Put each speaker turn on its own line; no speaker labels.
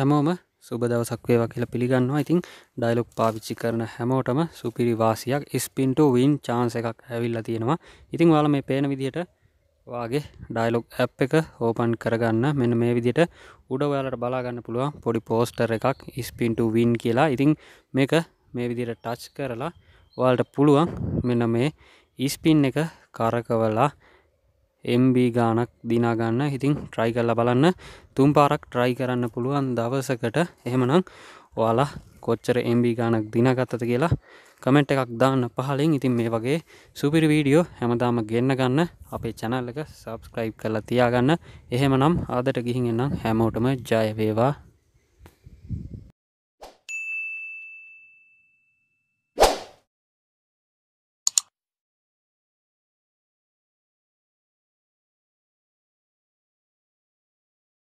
හැමෝම සුබ දවසක් වේවා කියලා පිළිගන්නවා. ඉතින් ඩයිලොක් පාවිච්චි කරන හැමෝටම සුපිරි වාසියක් ස්පින්ට වින් චාන්ස එකක් ඇවිල්ලා තියෙනවා. ඉතින් වාල මේ පේන විදිහට වාගේ ඩයිලොක් ඇප් එක ඕපන් කරගන්න. මෙන්න මේ විදිට උඩ ඔයාලට බලාගන්න පුළුවන් පොඩි පෝස්ටර් එකක් ස්පින්ට වින් කියලා. ඉතින් මේක මේ විදිට ටච් කරලා ඔයාලට පුළුවන් මෙන්න මේ ඉස්පින් එක කරකවලා MB ගානක් දිනාගන්න ඉතින් ට්‍රයි කරලා බලන්න. තුම් පාරක් ට්‍රයි කරන්න පුළුවන් දවසකට. එහෙමනම් ඔයාලා කොච්චර MB ගානක් දිනගත්තද කියලා කමෙන්ට් එකක් දාන්න පහලින්. ඉතින් මේ වගේ සුපිරි වීඩියෝ හැමදාම ගෙන්න්න ගන්න. අපේ චැනල් එක සබස්ක්‍රයිබ් කරලා තියාගන්න. එහෙමනම් ආදට ගිහින් එන්නම්. හැමෝටම ජයවේවා